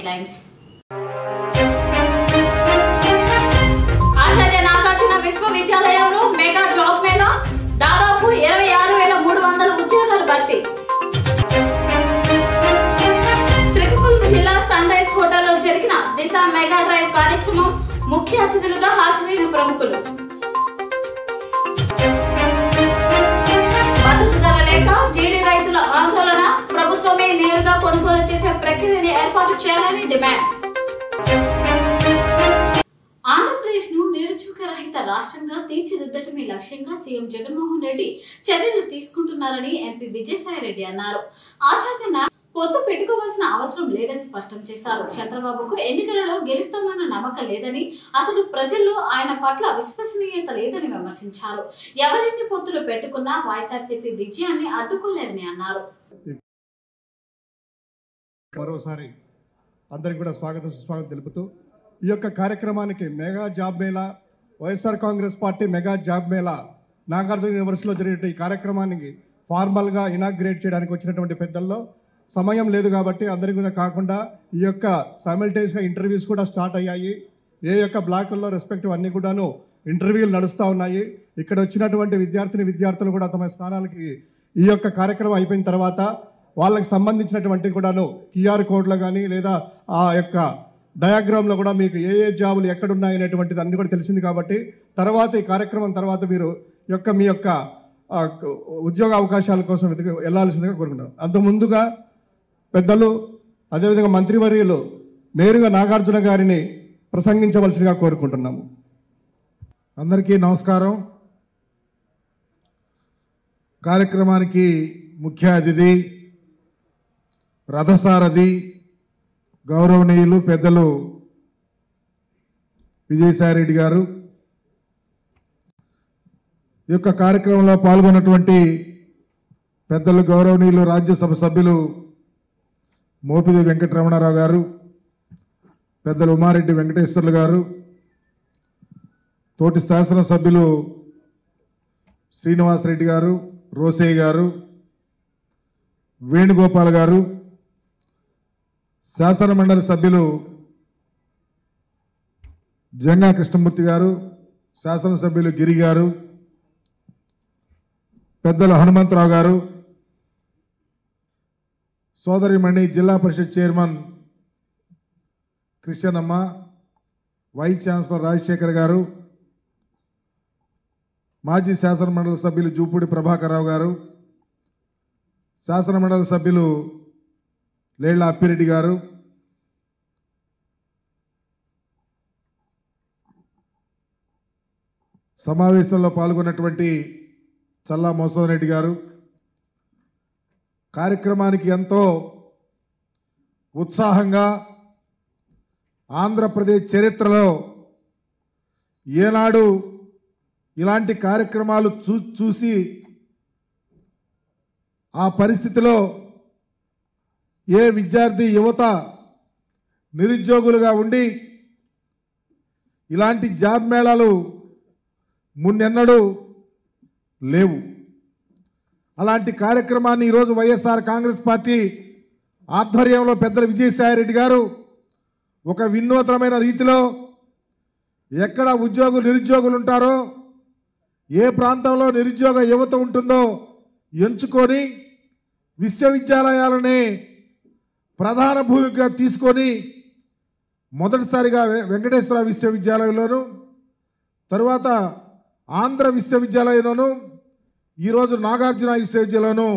Headlines. Acharya Nagarjuna విశ్వవిద్యాలయంలో mega job Mela దాదాపు ఇరవై ఆరు వేల మూడు వందల ఉద్యోగాలు భర్తీ. శ్రీకాకుళం జిల్లా సన్ రైజ్ హోటల్లో జరిగిన దిశ మెగా డ్రైవ్ కార్యక్రమం ముఖ్య అతిథులుగా హాజరైన ప్రముఖులు. మద్దతు ధర లేక జీడీ రైతుల ఆందోళన ప్రభుత్వమే నేరుగా కొనుగోలు చేసే ప్రక్రియని ఏర్పాటు చేయాలని డిమాండ్. ఆంధ్రప్రదేశ్ను నిరుద్యోగ రహిత రాష్ట్రంగా తీర్చిదిద్దటమే లక్ష్యంగా సీఎం జగన్మోహన్ రెడ్డి చర్యలు తీసుకుంటున్నారని ఎంపీ విజయసాయి రెడ్డి అన్నారు. ఆచార్య పొత్తు పెట్టుకోవాల్సిన అవసరం లేదని స్పష్టం చేశారు. చంద్రబాబుకు ఎన్నికలలో గెలుస్తామన్న నమ్మకం లేదని అసలు ప్రజల్లో ఆయన పట్ల విశ్వసనీయత లేదని విమర్శించారు. ఎవరెన్ని పొత్తులు పెట్టుకున్నా వైఎస్ఆర్సీపీ విజయాన్ని అడ్డుకోలేరని అన్నారు. మరోసారి అందరికి కూడా స్వాగతం సుస్వాగతం తెలుపుతూ ఈ యొక్క కార్యక్రమానికి mega job mela YSR Congress Party mega job mela Nagarjuna యూనివర్సిటీలో జరిగిన ఈ కార్యక్రమానికి ఫార్మల్గా ఇనాగ్రేట్ చేయడానికి వచ్చినటువంటి పెద్దల్లో సమయం లేదు కాబట్టి అందరి మీద కాకుండా ఈ యొక్క సైమల్టేనియస్గా ఇంటర్వ్యూస్ కూడా స్టార్ట్ అయ్యాయి. ఏ యొక్క బ్లాకుల్లో రెస్పెక్టివ్ అన్నీ కూడాను ఇంటర్వ్యూలు నడుస్తూ ఉన్నాయి. ఇక్కడ వచ్చినటువంటి విద్యార్థిని విద్యార్థులు కూడా తమ స్థానాలకి ఈ యొక్క కార్యక్రమం అయిపోయిన తర్వాత వాళ్ళకి సంబంధించినటువంటి కూడాను క్యూఆర్ కోడ్లో కానీ లేదా ఆ యొక్క డయాగ్రామ్లో కూడా మీకు ఏ ఏ జాబులు ఎక్కడున్నాయి అనేటువంటిది అన్ని కూడా తెలిసింది కాబట్టి తర్వాత ఈ కార్యక్రమం తర్వాత మీరు యొక్క మీ యొక్క ఉద్యోగ అవకాశాల కోసం వెతికి వెళ్ళాల్సిందిగా కోరుకుంటున్నాం అంత ముందుగా పెద్దలు అదేవిధంగా మంత్రివర్యులు నేరుగా నాగార్జున గారిని ప్రసంగించవలసిందిగా కోరుకుంటున్నాము. అందరికీ నమస్కారం. కార్యక్రమానికి ముఖ్య అతిథి రథసారథి గౌరవనీయులు పెద్దలు విజయసాయిరెడ్డి గారు. ఈ యొక్క కార్యక్రమంలో పాల్గొన్నటువంటి పెద్దలు గౌరవనీయులు రాజ్యసభ సభ్యులు మోపిది వెంకటరమణారావు గారు పెద్దలు ఉమారెడ్డి వెంకటేశ్వర్లు గారు తోటి శాసనసభ్యులు శ్రీనివాసరెడ్డి గారు రోసయ్య గారు వేణుగోపాల్ గారు శాసనమండలి సభ్యులు జంగా కృష్ణమూర్తి గారు శాసనసభ్యులు గిరి గారు పెద్దలు హనుమంతరావు గారు సోదరిమణి Zilla Parishad chairman Christianamma vice chancellor Rajasekhar గారు మాజీ శాసనమండలి సభ్యులు జూపూడి ప్రభాకర్ గారు శాసనమండలి సభ్యులు లేళ్ళ అప్పిరెడ్డి గారు. సమావేశంలో పాల్గొన్నటువంటి చల్లా మోసన్ రెడ్డి గారు. కార్యక్రమానికి ఎంతో ఉత్సాహంగా ఆంధ్రప్రదేశ్ చరిత్రలో ఏనాడు ఇలాంటి కార్యక్రమాలు చూ చూసి ఆ పరిస్థితిలో ఏ విద్యార్థి యువత నిరుద్యోగులుగా ఉండి ఇలాంటి జాబ్ మేళాలు మున్నెన్నడూ లేవు. అలాంటి కార్యక్రమాన్ని ఈరోజు వైఎస్ఆర్ కాంగ్రెస్ పార్టీ ఆధ్వర్యంలో పెద్దల విజయసాయిరెడ్డి గారు ఒక వినూత్నమైన రీతిలో ఎక్కడ ఉద్యోగులు నిరుద్యోగులు ఉంటారో ఏ ప్రాంతంలో నిరుద్యోగ యువత ఉంటుందో ఎంచుకొని విశ్వవిద్యాలయాలని ప్రధాన భూమిగా తీసుకొని మొదటిసారిగా వెంకటేశ్వర విశ్వవిద్యాలయంలోను తరువాత ఆంధ్ర విశ్వవిద్యాలయంలోను ఈరోజు నాగార్జున విశ్వవిద్యాలయంలోను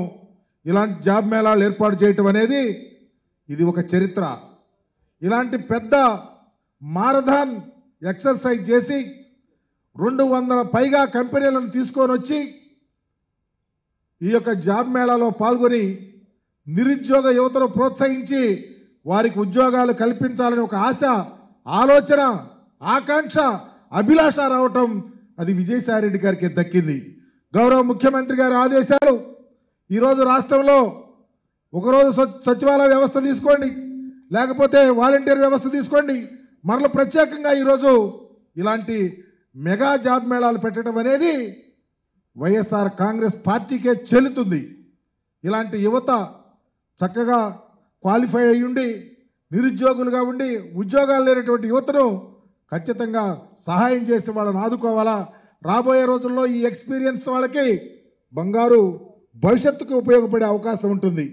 ఇలాంటి జాబ్ మేళాలు ఏర్పాటు చేయటం అనేది ఇది ఒక చరిత్ర. ఇలాంటి పెద్ద మారథాన్ ఎక్సర్సైజ్ చేసి రెండు వందల పైగా కంపెనీలను తీసుకొని వచ్చి ఈ యొక్క జాబ్ మేళాలో పాల్గొని నిరుద్యోగ యువతను ప్రోత్సహించి వారికి ఉద్యోగాలు కల్పించాలని ఒక ఆశ ఆలోచన ఆకాంక్ష అభిలాష రావటం అది విజయసాయిరెడ్డి గారికి దక్కింది. గౌరవ ముఖ్యమంత్రి గారి ఆదేశాలు ఈరోజు రాష్ట్రంలో ఒకరోజు సచివాలయ వ్యవస్థ తీసుకోండి లేకపోతే వాలంటీర్ వ్యవస్థ తీసుకోండి. మరల ప్రత్యేకంగా ఈరోజు ఇలాంటి మెగా జాబ్ మేళాలు పెట్టడం అనేది వైఎస్ఆర్ కాంగ్రెస్ పార్టీకే చెల్లుతుంది. ఇలాంటి యువత చక్కగా క్వాలిఫై అయి ఉండి నిరుద్యోగులుగా ఉండి ఉద్యోగాలు లేనటువంటి యువతను ఖచ్చితంగా సహాయం చేసి వాళ్ళని ఆదుకోవాలా? రాబోయే రోజుల్లో ఈ ఎక్స్పీరియన్స్ వాళ్ళకి బంగారు భవిష్యత్తుకు ఉపయోగపడే అవకాశం ఉంటుంది.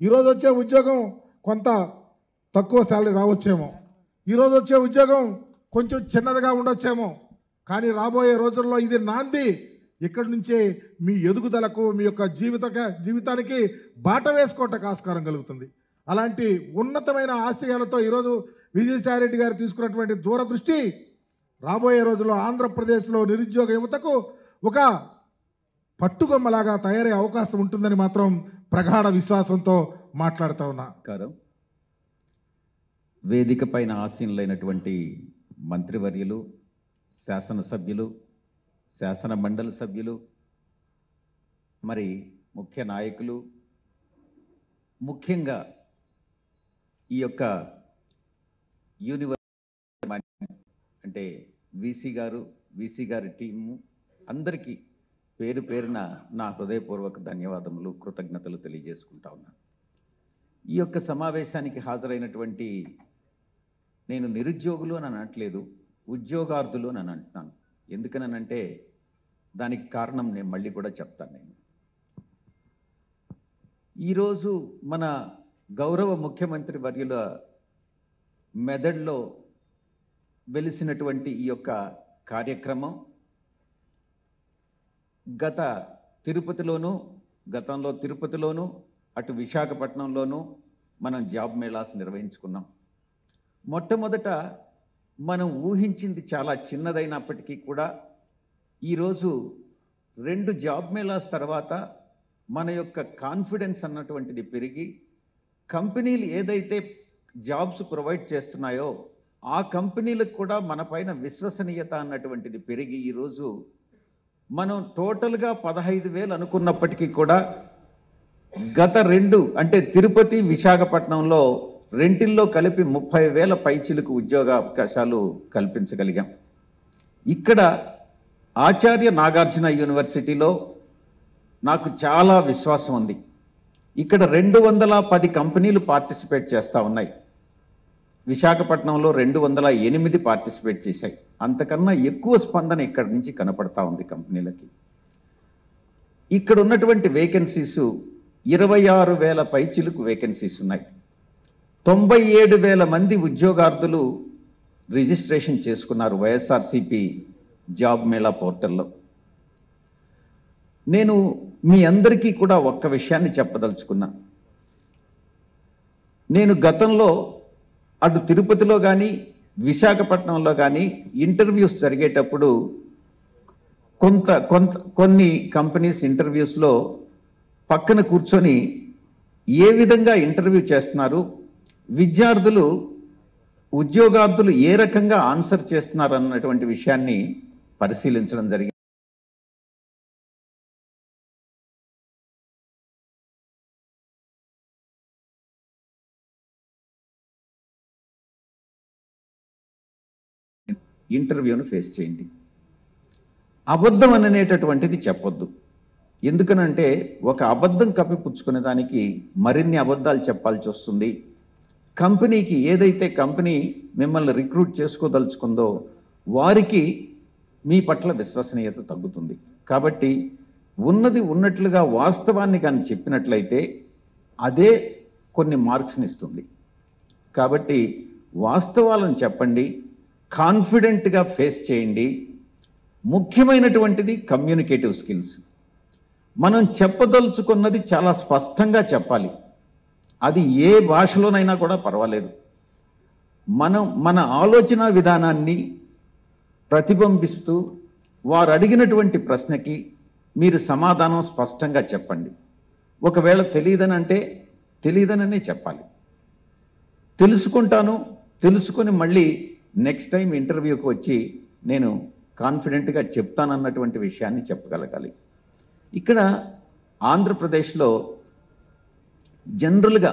ఈరోజు వచ్చే ఉద్యోగం కొంత తక్కువ శాలరీ రావచ్చేమో. ఈరోజు వచ్చే ఉద్యోగం కొంచెం చిన్నదిగా ఉండొచ్చేమో. కానీ రాబోయే రోజుల్లో ఇది నాంది ఇక్కడి నుంచే మీ ఎదుగుదలకు మీ యొక్క జీవిత జీవితానికి బాట వేసుకోవటకు ఆస్కారం కలుగుతుంది. అలాంటి ఉన్నతమైన ఆశయాలతో ఈరోజు విజయసాయిరెడ్డి గారు తీసుకున్నటువంటి దూరదృష్టి రాబోయే రోజుల్లో ఆంధ్రప్రదేశ్లో నిరుద్యోగ యువతకు ఒక పట్టుగొమ్మలాగా తయారయ్యే అవకాశం ఉంటుందని మాత్రం ప్రగాఢ విశ్వాసంతో మాట్లాడుతూ ఉన్నా. నమస్కారం వేదిక పైన ఆసీనులైనటువంటి మంత్రివర్యులు శాసనసభ్యులు శాసన మండలి సభ్యులు మరి ముఖ్య నాయకులు ముఖ్యంగా ఈ యొక్క యూనివర్సిటీ అంటే వీసీ గారు వీసీ గారి టీము అందరికీ పేరు పేరున నా హృదయపూర్వక ధన్యవాదములు కృతజ్ఞతలు తెలియజేసుకుంటా ఉన్నాను. ఈ యొక్క సమావేశానికి హాజరైనటువంటి నేను నిరుద్యోగులు అని అనట్లేదు ఉద్యోగార్థులు అని అంటున్నాను. ఎందుకనంటే దానికి కారణం నేను మళ్ళీ కూడా చెప్తాను నేను. ఈరోజు మన గౌరవ ముఖ్యమంత్రి వర్యుల మెదడులో వెలిసినటువంటి ఈ యొక్క కార్యక్రమం గత తిరుపతిలోనూ గతంలో తిరుపతిలోనూ అటు విశాఖపట్నంలోనూ మనం జాబ్ మేళాస్ నిర్వహించుకున్నాం. మొట్టమొదట మనం ఊహించింది చాలా చిన్నదైనప్పటికీ కూడా ఈరోజు రెండు జాబ్ మేళాస్ తర్వాత మన యొక్క కాన్ఫిడెన్స్ అన్నటువంటిది పెరిగి కంపెనీలు ఏదైతే జాబ్స్ ప్రొవైడ్ చేస్తున్నాయో ఆ కంపెనీలకు కూడా మన పైన విశ్వసనీయత అన్నటువంటిది పెరిగి ఈరోజు మనం టోటల్గా పదహైదు వేలు అనుకున్నప్పటికీ కూడా గత రెండు అంటే తిరుపతి విశాఖపట్నంలో రెంటిల్లో కలిపి ముప్పై వేల పైచీలకు ఉద్యోగ అవకాశాలు కల్పించగలిగాం. ఇక్కడ ఆచార్య నాగార్జున యూనివర్సిటీలో నాకు చాలా విశ్వాసం ఉంది. ఇక్కడ రెండు వందల పది కంపెనీలు పార్టిసిపేట్ చేస్తూ ఉన్నాయి. విశాఖపట్నంలో రెండు వందల ఎనిమిది పార్టిసిపేట్ చేశాయి. అంతకన్నా ఎక్కువ స్పందన ఇక్కడ నుంచి కనపడతా ఉంది కంపెనీలకి. ఇక్కడ ఉన్నటువంటి వేకెన్సీస్ ఇరవై ఆరు వేల పైచిలకు వేకెన్సీస్ ఉన్నాయి. తొంభై ఏడు వేల మంది ఉద్యోగార్థులు రిజిస్ట్రేషన్ చేసుకున్నారు వైఎస్ఆర్సిపి జాబ్ మేళా పోర్టల్లో. నేను మీ అందరికీ కూడా ఒక్క విషయాన్ని చెప్పదలుచుకున్నా. నేను గతంలో అటు తిరుపతిలో కానీ విశాఖపట్నంలో కానీ ఇంటర్వ్యూస్ జరిగేటప్పుడు కొంత కొంత కొన్ని కంపెనీస్ ఇంటర్వ్యూస్లో పక్కన కూర్చొని ఏ విధంగా ఇంటర్వ్యూ చేస్తున్నారు విద్యార్థులు ఉద్యోగార్థులు ఏ రకంగా ఆన్సర్ చేస్తున్నారు అన్నటువంటి విషయాన్ని పరిశీలించడం జరిగింది. ఇంటర్వ్యూను ఫేస్ చేయండి. అబద్ధం అనేటటువంటిది చెప్పొద్దు. ఎందుకనంటే ఒక అబద్ధం కప్పిపుచ్చుకునే దానికి మరిన్ని అబద్ధాలు చెప్పాల్సి వస్తుంది కంపెనీకి ఏదైతే కంపెనీ మిమ్మల్ని రిక్రూట్ చేసుకోదలుచుకుందో వారికి మీ పట్ల విశ్వసనీయత తగ్గుతుంది. కాబట్టి ఉన్నది ఉన్నట్లుగా వాస్తవాన్ని కానీ చెప్పినట్లయితే అదే కొన్ని మార్క్స్ని ఇస్తుంది. కాబట్టి వాస్తవాలను చెప్పండి కాన్ఫిడెంట్గా ఫేస్ చేయండి. ముఖ్యమైనటువంటిది కమ్యూనికేటివ్ స్కిల్స్. మనం చెప్పదలుచుకున్నది చాలా స్పష్టంగా చెప్పాలి. అది ఏ భాషలోనైనా కూడా పర్వాలేదు. మనం మన ఆలోచన విధానాన్ని ప్రతిబింబిస్తూ వారు అడిగినటువంటి ప్రశ్నకి మీరు సమాధానం స్పష్టంగా చెప్పండి. ఒకవేళ తెలియదని అంటే తెలియదననే చెప్పాలి. తెలుసుకుంటాను తెలుసుకొని మళ్ళీ నెక్స్ట్ టైం ఇంటర్వ్యూకి వచ్చి నేను కాన్ఫిడెంట్గా చెప్తానన్నటువంటి విషయాన్ని చెప్పగలగాలి. ఇక్కడ ఆంధ్రప్రదేశ్లో జనరల్గా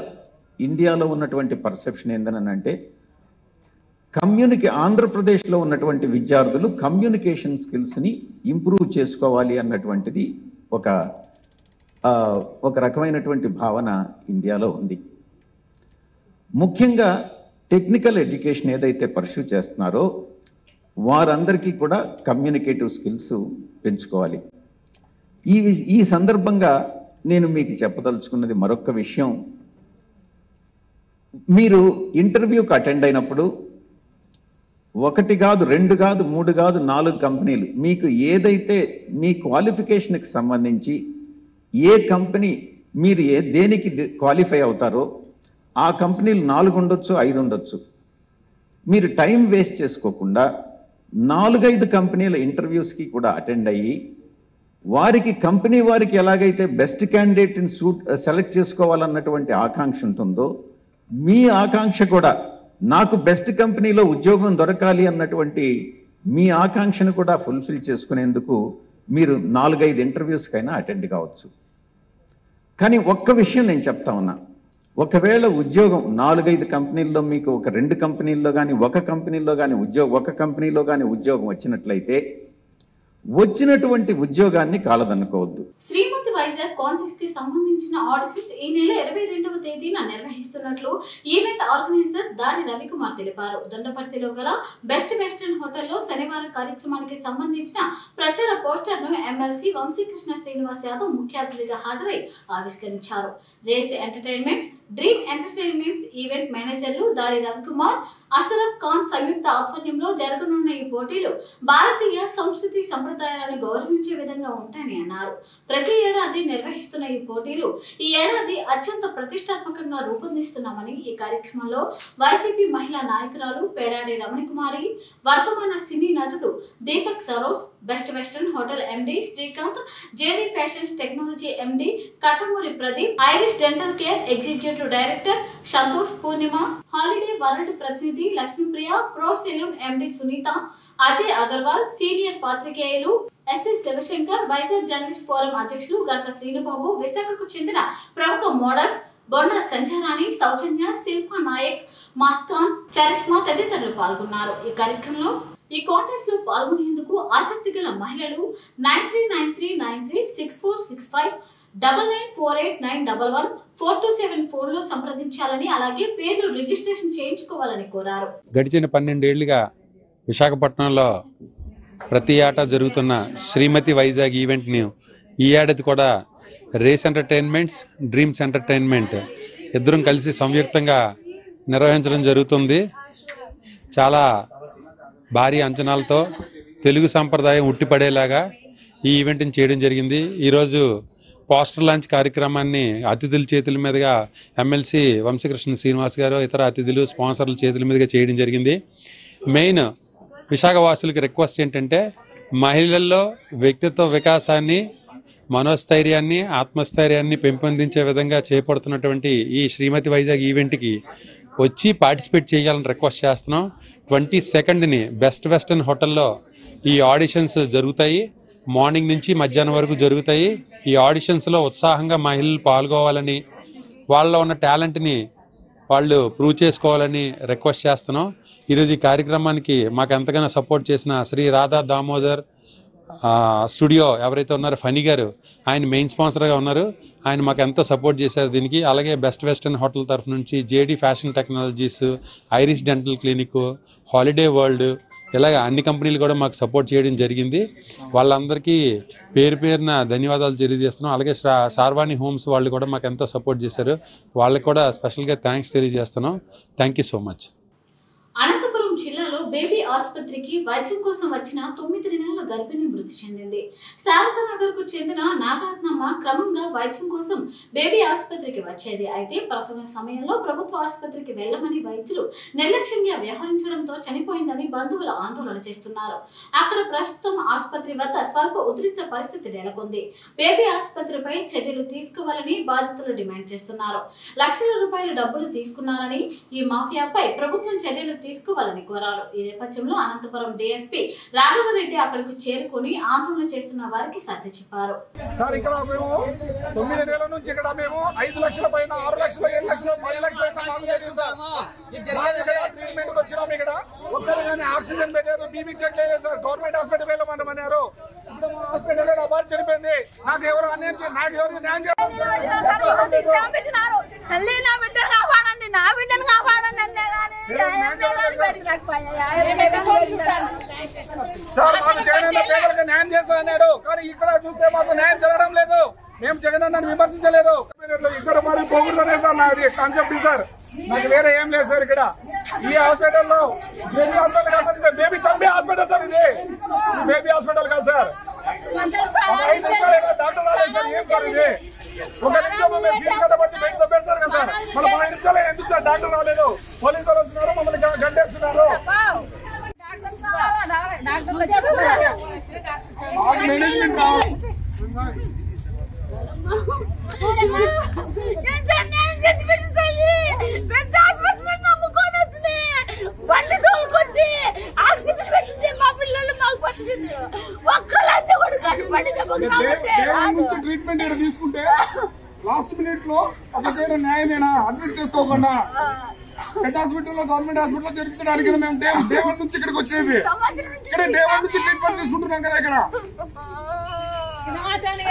ఇండియాలో ఉన్నటువంటి పర్సెప్షన్ ఏందనంటే కమ్యూనికే ఆంధ్రప్రదేశ్లో ఉన్నటువంటి విద్యార్థులు కమ్యూనికేషన్ స్కిల్స్ని ఇంప్రూవ్ చేసుకోవాలి అన్నటువంటిది ఒక ఒక రకమైనటువంటి భావన ఇండియాలో ఉంది. ముఖ్యంగా టెక్నికల్ ఎడ్యుకేషన్ ఏదైతే పర్సూ చేస్తున్నారో వారందరికీ కూడా కమ్యూనికేటివ్ స్కిల్స్ పెంచుకోవాలి. ఈ ఈ సందర్భంగా నేను మీకు చెప్పదలుచుకున్నది మరొక విషయం. మీరు ఇంటర్వ్యూకి అటెండ్ అయినప్పుడు ఒకటి కాదు రెండు కాదు మూడు కాదు నాలుగు కంపెనీలు మీకు ఏదైతే మీ క్వాలిఫికేషన్కి సంబంధించి ఏ కంపెనీ మీరు ఏ దేనికి క్వాలిఫై అవుతారో ఆ కంపెనీలు నాలుగు ఉండొచ్చు ఐదు ఉండొచ్చు. మీరు టైం వేస్ట్ చేసుకోకుండా నాలుగైదు కంపెనీల ఇంటర్వ్యూస్కి కూడా అటెండ్ అయ్యి వారికి కంపెనీ వారికి ఎలాగైతే బెస్ట్ క్యాండిడేట్ని సూట్ సెలెక్ట్ చేసుకోవాలన్నటువంటి ఆకాంక్ష ఉంటుందో మీ ఆకాంక్ష కూడా నాకు బెస్ట్ కంపెనీలో ఉద్యోగం దొరకాలి అన్నటువంటి మీ ఆకాంక్షను కూడా ఫుల్ఫిల్ చేసుకునేందుకు మీరు నాలుగైదు ఇంటర్వ్యూస్కైనా అటెండ్ కావచ్చు. కానీ ఒక్క విషయం నేను చెప్తా ఉన్నా. ఒకవేళ ఉద్యోగం నాలుగైదు కంపెనీల్లో మీకు ఒక రెండు కంపెనీల్లో కానీ ఒక కంపెనీలో కానీ ఉద్యోగం ఒక కంపెనీలో కానీ ఉద్యోగం వచ్చినట్లయితే వచ్చినటువంటి ఉద్యోగాన్ని కాలదనుకోవద్దు శ్రీమతి వైజాగ్ కాంటెస్ట్కి సంబంధించిన ఆడిషన్స్ ఈ నెల ఇరవై రెండవ తేదీన నిర్వహిస్తున్నట్లు ఈవెంట్ ఆర్గనైజర్ దాడి రవికుమార్ తెలిపారు. దొండపర్తిలో గల బెస్ట్ వెస్టర్న్ హోటల్లో శనివారం కార్యక్రమానికి సంబంధించిన ప్రచార పోస్టర్ను ఎమ్మెల్సీ వంశీకృష్ణ శ్రీనివాస్ యాదవ్ ముఖ్య అతిథిగా హాజరై ఆవిష్కరించారు. Race Entertainments Dream Entertainments event మేనేజర్లు దాడి రవికుమార్ అసరఫ్ ఖాన్ సంయుక్త ఆధ్వర్యంలో జరగనున్న ఈ పోటీలు భారతీయ సంస్కృతి సంప్రదాయాలను గౌరవించే విధంగా ఉంటాయని అన్నారు. ప్రతి ఏడాది నిర్వహిస్తున్న ఈ పోటీలు ఈ ఏడాది అత్యంత ప్రతిష్టాత్మకంగా రూపొందిస్తున్నామని ఈ కార్యక్రమంలో వైసీపీ మహిళా నాయకురాలు పేడాడి రమణకుమారి వర్తమాన సినీ నటుడు Deepak Saroj Best Western hotel MD Srikanth JD Fashions Technology MD Kattamuri Pradeep Irish Dental Care executive director Santosh Purnima Holiday World ప్రతినిధి Lakshmipriya Pro Salon MD Sunitha Ajay Agarwal senior పాత్రికేయులు SS Sivasankar Vizag Journalist Forum అధ్యక్షులు గంట్ల శ్రీనుబాబు విశాఖకు చెందిన ప్రముఖ models Bonda Sanjarani Soujanya Shilpa Nayak Muskan Charishma తదితరులు పాల్గొన్నారు. ఈ కార్యక్రమంలో ఈ కాంటెస్ట్లో పాల్గొనేందుకు ఆసక్తి గల మహిళలు nine three nine three nine three six four six five double nine four eight nine double one four two seven ఫోర్లో సంప్రదించాలని అలాగే పేర్లు రిజిస్ట్రేషన్ చేయించుకోవాలని కోరారు. గడిచిన పన్నెండేళ్ళుగా విశాఖపట్నంలో ప్రతి ఏటా జరుగుతున్న శ్రీమతి వైజాగ్ ఈవెంట్ని ఈ ఏడాది కూడా రేస్ ఎంటర్టైన్మెంట్స్ డ్రీమ్స్ ఎంటర్టైన్మెంట్ ఇద్దరం కలిసి సంయుక్తంగా నిర్వహించడం జరుగుతుంది. చాలా భారీ అంచనాలతో తెలుగు సాంప్రదాయం ఉట్టిపడేలాగా ఈ ఈవెంట్ని చేయడం జరిగింది. ఈరోజు పోస్టర్ లాంచ్ కార్యక్రమాన్ని అతిథుల చేతుల మీదుగా ఎమ్మెల్సీ వంశకృష్ణ శ్రీనివాస్ గారు ఇతర అతిథులు స్పాన్సర్ల చేతుల మీదుగా చేయడం జరిగింది. మెయిన్ విశాఖవాసులకి రిక్వెస్ట్ ఏంటంటే మహిళల్లో వ్యక్తిత్వ వికాసాన్ని మనోస్థైర్యాన్ని ఆత్మస్థైర్యాన్ని పెంపొందించే విధంగా చేపడుతున్నటువంటి ఈ శ్రీమతి వైజాగ్ ఈవెంట్కి వచ్చి పార్టిసిపేట్ చేయాలని రిక్వెస్ట్ చేస్తున్నాం. ట్వంటీ సెకండ్ని బెస్ట్ వెస్టర్న్ హోటల్లో ఈ ఆడిషన్స్ జరుగుతాయి. మార్నింగ్ నుంచి మధ్యాహ్నం వరకు జరుగుతాయి. ఈ ఆడిషన్స్లో ఉత్సాహంగా మహిళలు పాల్గొవాలని వాళ్ళలో ఉన్న టాలెంట్ని వాళ్ళు ప్రూవ్ చేసుకోవాలని రిక్వెస్ట్ చేస్తున్నాం. ఈరోజు ఈ కార్యక్రమానికి మాకు ఎంతగానో సపోర్ట్ చేసిన శ్రీ రాధా దామోదర్ స్టూడియో ఎవరైతే ఉన్నారో ఫనీ గారు ఆయన మెయిన్ స్పాన్సర్గా ఉన్నారు. ఆయన మాకు ఎంతో సపోర్ట్ చేశారు దీనికి. అలాగే బెస్ట్ వెస్టర్న్ హోటల్ తరఫు నుంచి JD Fashion Technologies Irish Dental Clinic Holiday World ఇలాగ అన్ని కంపెనీలు కూడా మాకు సపోర్ట్ చేయడం జరిగింది. వాళ్ళందరికీ పేరు పేరున ధన్యవాదాలు తెలియజేస్తున్నాం. అలాగే సార్వాణి హోమ్స్ వాళ్ళు కూడా మాకు ఎంతో సపోర్ట్ చేశారు. వాళ్ళకి కూడా స్పెషల్గా థ్యాంక్స్ తెలియజేస్తున్నాం. Thank you so much. Anantapuram జిల్లాలో బేబీ ఆసుపత్రికి వైద్యం కోసం వచ్చిన తొమ్మిది నెలల గర్భిణి మృతి చెందింది. శారదానగర్కు చెందిన నాగరత్నమ్మ క్రమంగా వైద్యం కోసం బేబీ ఆసుపత్రికి వచ్చేది. అయితే ప్రసవ సమయంలో ప్రభుత్వ ఆసుపత్రికి వెళ్ళమని వైద్యులు నిర్లక్ష్యంగా వ్యవహరించడంతో చనిపోయిందని బంధువులు ఆందోళన చేస్తున్నారు. అక్కడ ప్రస్తుతం ఆసుపత్రి వద్ద స్వల్ప ఉద్రిక్త పరిస్థితి నెలకొంది. బేబీ ఆసుపత్రిపై చర్యలు తీసుకోవాలని బాధితులు డిమాండ్ చేస్తున్నారు. లక్షల రూపాయల డబ్బులు తీసుకున్నారని ఈ మాఫియాపై ప్రభుత్వం చర్యలు తీసుకోవాలని కోరారు. ఈ నేపథ్యంలో అనంతపురం డీఎస్పీ రాఘవరెడ్డి అక్కడకు చేరుకుని ఆందోళన చేస్తున్న వారికి సర్ది చెప్పారు. సార్ ఇక్కడ మేము తొమ్మిది నెలల నుంచి ఇక్కడ మేము ఐదు లక్షల పైన ఆరు లక్షల ఏడు లక్షల పది లక్షల పైన మాకు ట్రీట్మెంట్కి వచ్చినాం ఇక్కడ. ఒక్కరు కానీ ఆక్సిజన్ పెట్టలేదు బీపీ చెక్ లేదు సార్. గవర్నమెంట్ హాస్పిటల్ వెళ్ళమన్నారు హాస్పిటల్ నా భార్య చనిపోయింది నాకు ఎవరు అన్యాయం నాకు ఎవరు న్యాయం చేయాలి తల్లి నా బిడ్డను కాపాడండి నా బిడ్డను కాపాడండి అన్నే సార్ మాకు జగనన్న పేదలకు న్యాయం చేస్తా అన్నాడు కానీ ఇక్కడ చూస్తే మాకు న్యాయం జరగడం లేదు మేము జగనన్నని విమర్శించలేదు ఇద్దరు మరి పోకూడదనే సార్ నాది కాన్సెప్ట్ సార్ నాకు వేరే ఏం లేదు సార్ ఇక్కడ. ఈ హాస్పిటల్లో బేబీ హాస్పిటల్ కాదు సార్ ఇది బేబీ చంపే హాస్పిటల్ సార్ ఇది. బేబీ హాస్పిటల్ కాదు సార్. డాక్టర్ రాలేదు సార్ ఏం సార్ ఇది? ఒక నిమిషం ఫీజు కట్టబట్టి బయట తప్పేస్తారు కదా సార్. మన పది నిమిషాలు ఎందుకు సార్ డాక్టర్ రాలేదు? పోలీసులు వస్తున్నారు మమ్మల్ని గంటేస్తున్నారు. మేనేజ్మెంట్ హాస్పిటల్ నమ్ముకొని వచ్చింది బండి తోలుకొచ్చి ఆక్సిజన్ పెట్టింది మా పిల్లలు మాకు పట్టింది. ఒక్కళ్ళంతా కూడా కానీ బండి దెబ్బకి దేని నుంచి ట్రీట్మెంట్ ఇక్కడ తీసుకుంటే లాస్ట్ మినిట్లో అట్లా చేయడం న్యాయమేనా? అడ్మిట్ చేసుకోకుండా పెద్ద హాస్పిటల్లో గవర్నమెంట్ హాస్పిటల్లో చేర్పించడానికి మేము డే డే వన్ నుంచి ఇక్కడికి వచ్చేది? ఇక్కడ డే వన్ నుంచి ట్రీట్మెంట్ తీసుకుంటున్నాం కదా ఇక్కడ. మంచాలు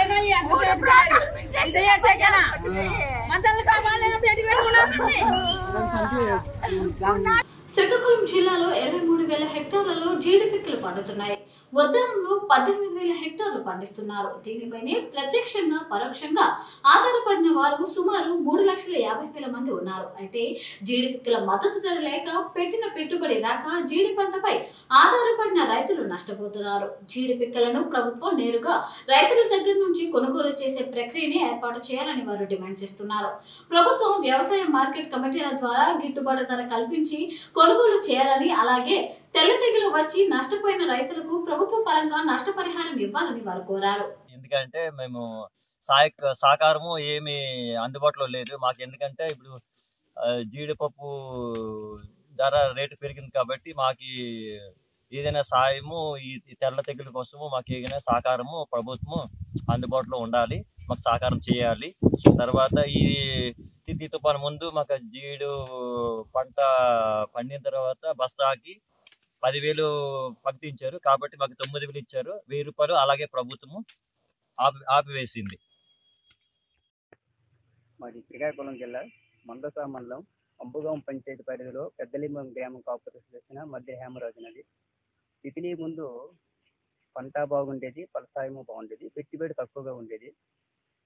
పెట్టుకున్నాను శ్రీకాకుళం జిల్లాలో ఇరవై మూడు వేల హెక్టార్లలో జీడిపిక్కలు పండుతున్నాయి. ఉద్యానంలో పద్దెనిమిది వేల హెక్టార్లు పండిస్తున్నారు. దీనిపైనే ప్రత్యక్షంగా పరోక్షంగా ఆధారపడిన వారు సుమారు మూడు లక్షల యాభై వేల మంది ఉన్నారు. అయితే జీడి పిక్కల మద్దతు ధర లేక పెట్టిన పెట్టుబడి రాక జీడి పంటపై ఆధారపడిన రైతులు నష్టపోతున్నారు. జీడి పిక్కలను ప్రభుత్వం నేరుగా రైతుల దగ్గర నుంచి కొనుగోలు చేసే ప్రక్రియని ఏర్పాటు చేయాలని వారు డిమాండ్ చేస్తున్నారు. ప్రభుత్వం వ్యవసాయ మార్కెట్ కమిటీల ద్వారా గిట్టుబాటు ధర కల్పించి కొనుగోలు చేయాలని అలాగే తెల్ల తెగులు వచ్చి నష్టపోయిన రైతులకు ప్రభుత్వ పరంగా నష్టపరిహారం ఇవ్వాలని వారు కోరారు. ఎందుకంటే మేము సాయ సహకారము ఏమి అందుబాటులో లేదు. మాకు ఎందుకంటే ఇప్పుడు జీడిపప్పు ధర రేటు పెరిగింది కాబట్టి మాకు ఏదైనా సాయము ఈ తెల్ల తెగుల కోసము మాకు ఏదైనా సహకారము ప్రభుత్వము అందుబాటులో ఉండాలి. మాకు సహకారం చేయాలి. తర్వాత ఈ తిద్ది తుఫాను ముందు మాకు జీడు పంట పండిన తర్వాత బస్తాకి పదివేలు ప్రకటించారు కాబట్టి మాకు తొమ్మిది వేలు ఇచ్చారు. వెయ్యి రూపాయలు అలాగే ప్రభుత్వము ఆపి ఆపివేసింది. మాది శ్రీకాకుళం జిల్లా మందసా మండలం అంబుగాం పంచాయతీ పరిధిలో పెద్దలింగం గ్రామం కాపురేషన్ చేసిన మధ్య హేమరాజు నది. తితిలి ముందు పంట బాగుండేది ఫలసాయము బాగుండేది పెట్టుబడి తక్కువగా ఉండేది.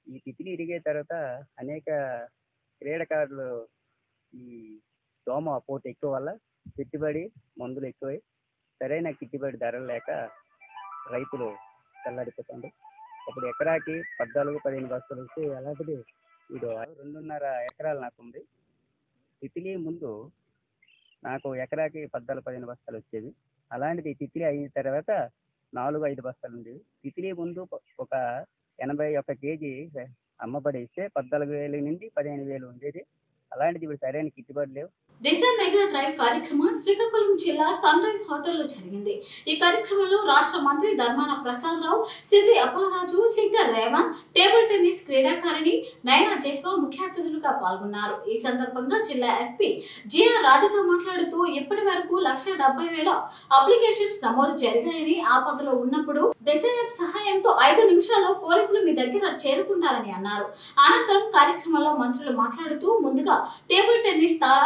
ఈ తితిలి ఇరిగే తర్వాత అనేక క్రీడాకారులు ఈ దోమ పోటీ ఎక్కువ వల్ల పెట్టుబడి మందులు ఎక్కువై సరైన కిట్టుబడి ధరలు లేక రైతులు చల్లారిపోతుంది అప్పుడు ఎకరాకి పద్నాలుగు పదిహేను బస్తాలు వస్తే అలాంటిది ఇది రెండున్నర ఎకరాలు నాకు ఉంది తితిలి ముందు నాకు ఎకరాకి పద్నాలుగు పదిహేను బస్తాలు వచ్చేవి అలాంటిది తితిలి అయిన తర్వాత నాలుగు ఐదు బస్తాలు ఉండేవి. తితిలి ముందు ఒక ఎనభై ఒక్క కేజీ అమ్మబడి ఇస్తే పద్నాలుగు వేల నుండి పదిహేను వేలు ఉండేది. అలాంటిది ఇప్పుడు సరైన గిట్టుబాటు లేవు. డిజిటల్ మెగా డ్రైవ్ కార్యక్రమం శ్రీకాకుళం జిల్లా సన్ రైజ్ హోటల్లో జరిగింది. ఈ కార్యక్రమంలో రాష్ట్ర మంత్రి Dharmana Prasadarao Siddi Appalaraju singer Revanth table tennis క్రీడాకారిణి నయనా జైస్వా ముఖ్య అతిథులుగా పాల్గొన్నారు. ఈ సందర్భంగా జిల్లా ఎస్పీ జిఆర్ రాధిక మాట్లాడుతూ ఇప్పటి వరకు లక్ష డెబ్బై వేల అప్లికేషన్స్ నమోదు జరిగాయని ఆపదలో ఉన్నప్పుడు దిశ యాప్ సహాయంతో ఐదు నిమిషాల్లో పోలీసులు మీ దగ్గర చేరుకుంటారని అన్నారు. అనంతరం కార్యక్రమంలో మంత్రులు మాట్లాడుతూ ముందుగా టేబుల్ టెన్నిస్ తార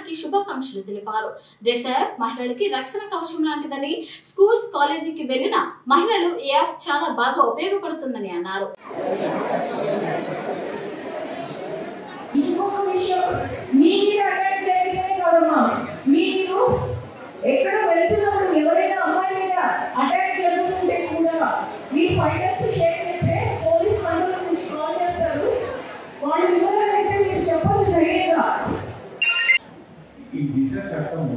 నైనాకి శుభాకాంక్షలు తెలిపారు. దేశ యాప్ మహిళలకి రక్షణ కవచం లాంటిదని స్కూల్స్ కాలేజీకి వెళ్ళిన మహిళలు ఈ యాప్ చాలా బాగా ఉపయోగపడుతుందని అన్నారు. మీరు ఎక్కడ వెళ్తున్నప్పుడు ఎవరైనా అమ్మాయి మీద అటాక్ జరుగుతుంటే కూడా మీరు షేర్ చేస్తే పోలీస్ మండలం నుంచి కాల్ చేస్తారు. వాళ్ళు వివరాలు దిశ చట్టము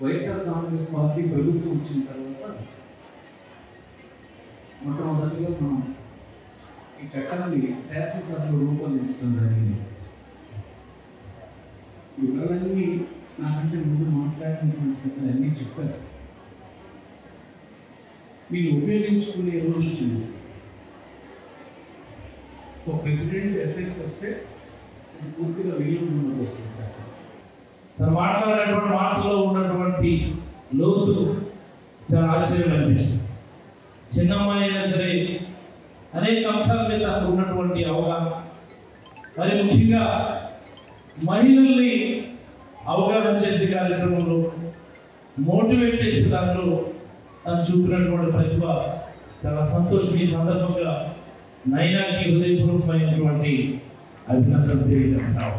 వైఎస్ఆర్ కాంగ్రెస్ పార్టీ ప్రభుత్వం వచ్చిన తర్వాత మొట్టమొదటిగా మనం ఈ చట్టాన్ని శాసనసభలో రూపొందించడం జరిగింది. వివరాలన్నీ నాకంటే ముందు మాట్లాడినటువంటి అన్నీ చెప్పారు. మీరు ఉపయోగించుకునే రోజు వచ్చింది ఒక ప్రెసిడెంట్ ఎస్ఐకి వస్తే పూర్తిగా వెయ్యి ఉన్నది తను మాట్లాడినటువంటి మాటల్లో ఉన్నటువంటి లోతు చాలా ఆశ్చర్యం అనిపిస్తుంది. చిన్నమ్మాయి అయినా సరే అనేక అంశాల మీద తనకు ఉన్నటువంటి అవగాహన మరి ముఖ్యంగా మహిళల్ని అవగాహన చేసే కార్యక్రమంలో మోటివేట్ చేసే దాంట్లో తను చూపినటువంటి ప్రతిభ చాలా సంతోషం. ఈ సందర్భంగా నైనాకి హృదయపూర్వకమైనటువంటి అభినందనలు తెలియజేస్తాం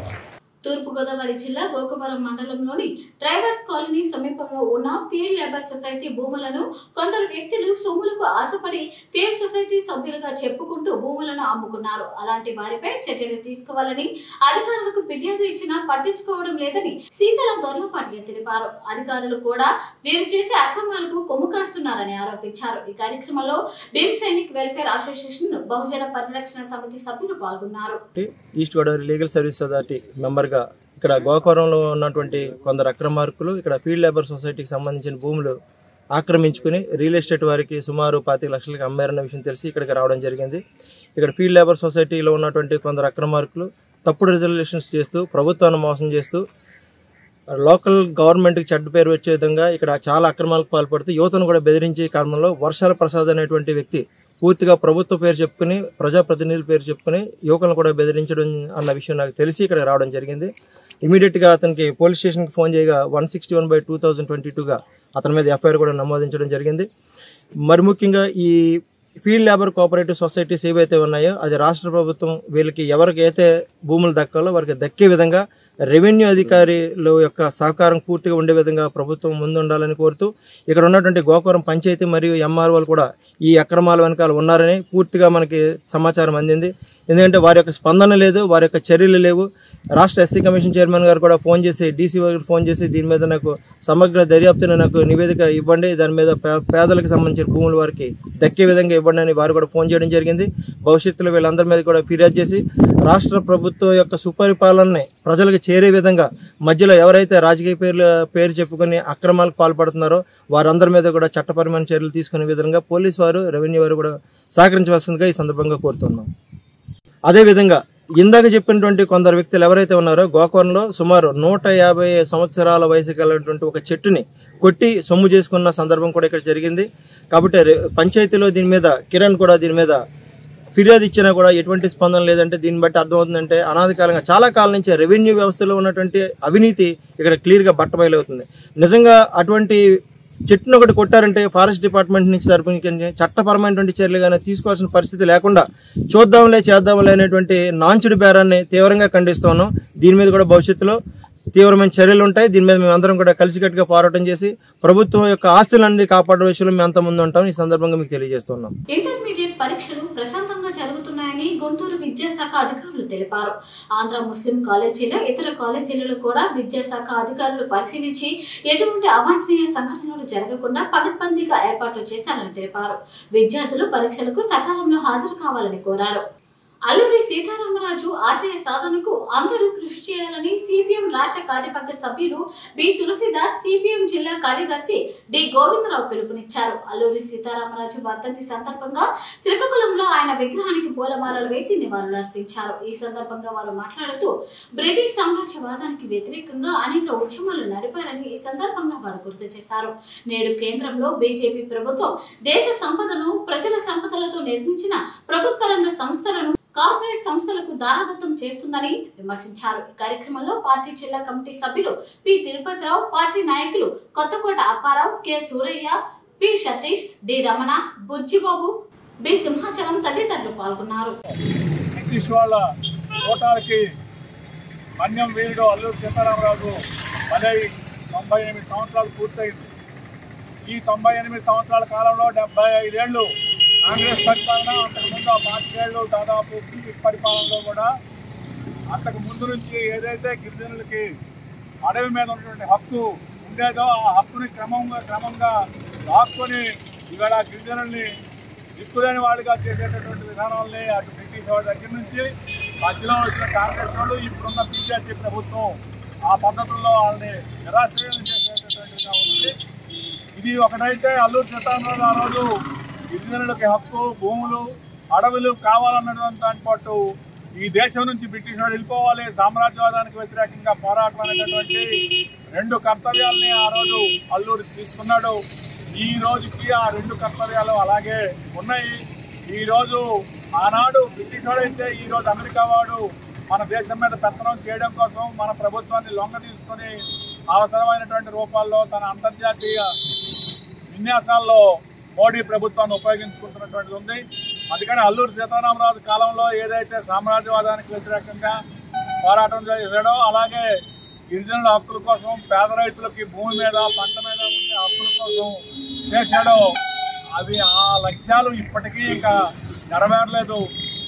తూర్పుగోదావరి జిల్లా గోకవరం మండలంలోని డ్రైవర్స్ కాలనీ సమీపంలో ఉన్న ఫీల్డ్ లేబర్ సొసైటీ భూములను కొందరు వ్యక్తులు సొమ్ములకు ఆశపడి ఫీల్డ్ సొసైటీ సభ్యులుగా చెప్పుకుంటూ భూములను అమ్ముకున్నారు. అలాంటి వారిపై చర్యలు తీసుకోవాలని అధికారులకు ఫిర్యాదు ఇచ్చినా పట్టించుకోవడం లేదని సీతల దొర్లపాటిగా తెలిపారు. అధికారులు కూడా వీరు చేసే అక్రమాలకు కొమ్ము కాస్తున్నారని ఆరోపించారు. ఈ కార్యక్రమంలో భీమ్ సైనిక్ వెల్ఫేర్ అసోసియేషన్ బహుజన పరిరక్షణ సమితి సభ్యులు పాల్గొన్నారు. East Godavari legal service authority మెంబర్గా ఇక్కడ గోకవరంలో ఉన్నటువంటి కొందరు అక్రమార్కులు ఇక్కడ ఫీల్డ్ లేబర్ సొసైటీకి సంబంధించిన భూములు ఆక్రమించుకుని రియల్ ఎస్టేట్ వారికి సుమారు పాతిక లక్షలకి అమ్మారన్న విషయం తెలిసి ఇక్కడికి రావడం జరిగింది. ఇక్కడ ఫీల్డ్ లేబర్ సొసైటీలో ఉన్నటువంటి కొందరు అక్రమార్కులు తప్పుడు రిజర్వేషన్స్ చేస్తూ ప్రభుత్వాన్ని మోసం చేస్తూ లోకల్ గవర్నమెంట్కి చెడ్డ పేరు వచ్చే విధంగా ఇక్కడ చాలా అక్రమాలకు పాల్పడుతూ యువతను కూడా బెదిరించే కారణంలో వర్షాల ప్రసాద్ అనేటువంటి వ్యక్తి పూర్తిగా ప్రభుత్వ పేరు చెప్పుకుని ప్రజాప్రతినిధుల పేరు చెప్పుకుని యువకులను కూడా బెదిరించడం అన్న విషయం నాకు తెలిసి ఇక్కడ రావడం జరిగింది. ఇమీడియట్గా అతనికి పోలీస్ స్టేషన్కి ఫోన్ చేయగా one sixty one by two thousand twenty టూగా అతని మీద ఎఫ్ఐఆర్ కూడా నమోదించడం జరిగింది. మరి ముఖ్యంగా ఈ ఫీల్డ్ లేబర్ కోఆపరేటివ్ సొసైటీస్ ఏవైతే ఉన్నాయో అది రాష్ట్ర ప్రభుత్వం వీళ్ళకి ఎవరికైతే భూములు దక్కాలో వారికి దక్కే విధంగా రెవెన్యూ అధికారుల యొక్క సహకారం పూర్తిగా ఉండే విధంగా ప్రభుత్వం ముందుండాలని కోరుతూ ఇక్కడ ఉన్నటువంటి గోకురం పంచాయతీ మరియు ఎంఆర్ఓలు కూడా ఈ అక్రమాల వెనకాల ఉన్నారని పూర్తిగా మనకి సమాచారం అందింది. ఎందుకంటే వారి యొక్క స్పందన లేదు వారి యొక్క చర్యలు లేవు. రాష్ట్ర ఎస్సీ కమిషన్ చైర్మన్ గారు కూడా ఫోన్ చేసి డీసీ వారికి ఫోన్ చేసి దీని మీద నాకు సమగ్ర దర్యాప్తున నాకు నివేదిక ఇవ్వండి. దాని మీద పే- పేదలకు సంబంధించిన భూముల వారికి దక్కే విధంగా ఇవ్వండి అని వారు కూడా ఫోన్ చేయడం జరిగింది. భవిష్యత్తులో వీళ్ళందరి మీద కూడా ఫిర్యాదు చేసి రాష్ట్ర ప్రభుత్వం యొక్క సుపరిపాలనని ప్రజలకు చేరే విధంగా మధ్యలో ఎవరైతే రాజకీయ పేర్లు పేరు చెప్పుకొని అక్రమాలకు పాల్పడుతున్నారో వారందరి మీద కూడా చట్టపరమైన చర్యలు తీసుకునే విధంగా పోలీసు వారు రెవెన్యూ వారు కూడా సహకరించవలసిందిగా ఈ సందర్భంగా కోరుతున్నాం. అదేవిధంగా ఇందాక చెప్పినటువంటి కొందరు వ్యక్తులు ఎవరైతే ఉన్నారో గోకర్ణలో సుమారు నూట యాభై సంవత్సరాల వయసు కలిగినటువంటి ఒక చెట్టుని కొట్టి సొమ్ము చేసుకున్న సందర్భం కూడా ఇక్కడ జరిగింది. కాబట్టి పంచాయతీలో దీని మీద కిరణ్ కూడా దీని మీద ఫిర్యాదు ఇచ్చినా కూడా ఎటువంటి స్పందన లేదంటే దీన్ని బట్టి అర్థమవుతుందంటే అనాది కాలంగా చాలా కాలం నుంచి రెవెన్యూ వ్యవస్థలో ఉన్నటువంటి అవినీతి ఇక్కడ క్లియర్గా బట్టబయలవుతుంది. నిజంగా అటువంటి చెట్టును ఒకటి కొట్టారంటే ఫారెస్ట్ డిపార్ట్మెంట్ నుంచి సరిపించే చట్టపరమైనటువంటి చర్యలు కానీ తీసుకోవాల్సిన పరిస్థితి లేకుండా చూద్దాంలే చేద్దాంలే అనేటువంటి నాంచుడి బేరాన్ని తీవ్రంగా ఖండిస్తూ ఉన్నాం. దీని మీద కూడా భవిష్యత్తులో తీవ్రమైన చర్యలు ఉంటాయి. దీని మీద మేము అందరం కూడా కలిసికట్టుగా పోరాటం చేసి ప్రభుత్వం యొక్క ఆస్తులన్నీ కాపాడే విషయంలో మేము అంత ముందు ఉంటాం. ఈ సందర్భంగా మీకు తెలియజేస్తున్నాం పరీక్షలు ప్రశాంతంగా జరుగుతున్నాయని గుంటూరు విద్యాశాఖ అధికారులు తెలిపారు. ఆంధ్ర ముస్లిం కాలేజీలో ఇతర కాలేజీలలో కూడా విద్యాశాఖ అధికారులు పరిశీలించి ఎటువంటి అవాంఛనీయ సంఘటనలు జరగకుండా పగడ్బందీగా ఏర్పాట్లు చేశారని తెలిపారు. విద్యార్థులు పరీక్షలకు సకాలంలో హాజరు కావాలని కోరారు. అల్లూరి సీతారామరాజు ఆశయ సాధనకు అందరూ కృషి చేయాలని సిపిఎం రాష్ట్ర కార్యవర్గ సభ్యులు బి. తులసిదాస్ సిపిఎం జిల్లా కార్యదర్శి డి. గోవిందరావు పిలుపునిచ్చారు. అల్లూరి సీతారామరాజు వర్ధంతి సందర్భంగా శ్రీకాకుళంలో ఆయన విగ్రహానికి పూలమాలలు వేసి నివాళులర్పించారు. ఈ సందర్భంగా వారు మాట్లాడుతూ బ్రిటిష్ సామ్రాజ్యవాదానికి వ్యతిరేకంగా అనేక ఉద్యమాలు నడిపారని ఈ సందర్భంగా వారు గుర్తు చేశారు. నేడు కేంద్రంలో బీజేపీ ప్రభుత్వం దేశ సంపదను ప్రజల సంపదలతో నిర్మించిన ప్రభుత్వ రంగ సంస్థలను కార్పొరేట్ సంస్థలకు దారాదత్తం చేస్తుందని విమర్శించారు. ఈ కార్యక్రమంలో పార్టీ జిల్లా కమిటీ సభ్యులు పి తిరుపతిరావు పార్టీ నాయకులు Kothakota Apparao K Surayya P Satish D Ramana Bujjibabu B Simhachalam తదితరులు పాల్గొన్నారు. బ్రిటిష్ వాళ్ళ ఓటాలకి మన్యం వీరుడు అల్లూరు సీతారామరాజు పదై తొంభై ఎనిమిది సంవత్సరాలు పూర్తయింది. ఈ తొంభై ఎనిమిది సంవత్సరాల కాలంలో డెబ్బై ఐదేళ్ళు కాంగ్రెస్ పరిపాలన అంతకు ముందు ఆ పాతికేళ్ళు దాదాపు టీడీపీ పరిపాలనలో కూడా అంతకు ముందు నుంచి ఏదైతే గిరిజనులకి అడవి మీద ఉన్నటువంటి హక్కు ఉండేదో ఆ హక్కుని క్రమంగా క్రమంగా లాక్కొని ఇవాళ గిరిజనుల్ని దిక్కులేని వాళ్ళుగా చేసేటటువంటి విధానాల్ని అటు బ్రిటిష్ వాళ్ళ దగ్గర నుంచి మధ్యలో వచ్చిన కాంగ్రెస్ వాళ్ళు ఇప్పుడున్న బీజేపీ ప్రభుత్వం ఆ పద్ధతుల్లో వాళ్ళని నిరాశ్రయం చేసేటటువంటిగా ఉంది. ఇది ఒకటైతే అల్లూరు సీతారామరాజు ఆ రోజు గిరిజనులకి హక్కు భూములు అడవులు కావాలన్నటువంటి దాని పాటు ఈ దేశం నుంచి బ్రిటిష్ వాడు వెళ్ళిపోవాలి సామ్రాజ్యవాదానికి వ్యతిరేకంగా పోరాటం అనేటటువంటి రెండు కర్తవ్యాలని ఆ రోజు అల్లూరు తీసుకున్నాడు. ఈ రోజుకి ఆ రెండు కర్తవ్యాలు అలాగే ఉన్నాయి. ఈ రోజు ఆనాడు బ్రిటిష్ వాడైతే ఈ రోజు అమెరికా వాడు మన దేశం మీద పెత్తనం చేయడం కోసం మన ప్రభుత్వాన్ని లొంగ తీసుకొని అవసరమైనటువంటి రూపాల్లో తన అంతర్జాతీయ విన్యాసాల్లో మోడీ ప్రభుత్వాన్ని ఉపయోగించుకుంటున్నటువంటిది ఉంది. అందుకని అల్లూరు సీతారామరాజు కాలంలో ఏదైతే సామ్రాజ్యవాదానికి వ్యతిరేకంగా పోరాటం చేశాడో అలాగే గిరిజనుల హక్కుల కోసం పేద రైతులకి భూమి మీద పంట మీద ఉండే హక్కుల కోసం చేశాడో అవి ఆ లక్ష్యాలు ఇప్పటికీ ఇంకా నెరవేరలేదు.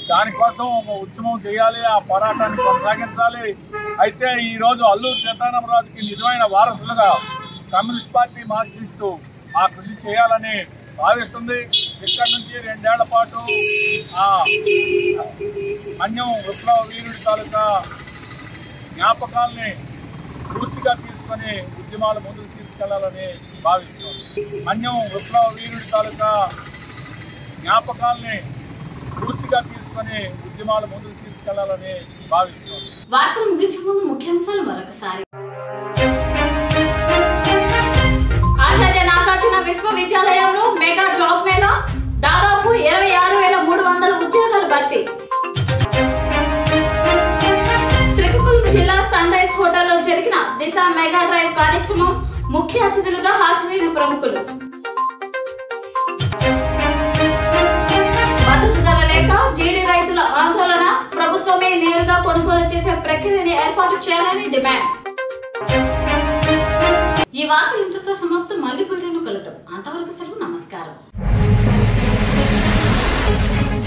దానికోసం ఒక ఉద్యమం చేయాలి ఆ పోరాటాన్ని కొనసాగించాలి. అయితే ఈరోజు అల్లూరు సీతారామరాజుకి నిజమైన వారసులుగా కమ్యూనిస్ట్ పార్టీ మార్క్సిస్టు ఆ కృషి చేయాలని భావిస్తుంది. ఇక్కడి నుంచి రెండేళ్ళ పాటు ఆ అన్యం విప్లవ వీరుడి తాలూకా జ్ఞాపకాల్ని పూర్తిగా తీసుకొని ఉద్యమాలు ముందుకు తీసుకెళ్ళాలని భావిస్తున్నాం. అన్యం విప్లవ వీరుడి తాలూకా జ్ఞాపకాల్ని పూర్తిగా తీసుకొని ఉద్యమాలు ముందుకు తీసుకెళ్ళాలని భావిస్తున్నాం. వార్తలు ముగించే ముందు ముఖ్యాంశాలు మరొకసారి. ఆచార్య నాగార్జున విశ్వవిద్యాలయంలో దాదాపు ఇరవై ఆరు వేల మూడు వందల ఉద్యోగాలు భర్తీ. శ్రీకాకుళం జిల్లా సన్ రైజ్ హోటల్లో జరిగిన దిశ మెగా డ్రైవ్ కార్యక్రమం ముఖ్య అతిథులుగా హాజరైన ప్రముఖులు. మద్దతు ధర లేక జీడి రైతుల ఆందోళన ప్రభుత్వమే నేరుగా కొనుగోలు చేసే ప్రక్రియని ఏర్పాటు చేయాలని డిమాండ్. ఈ వార్తలు ఇంతతో సమాప్తం. మళ్ళీ బులెటిన్లో కలుద్దాం. అంతవరకు సెలవు నమస్కారం.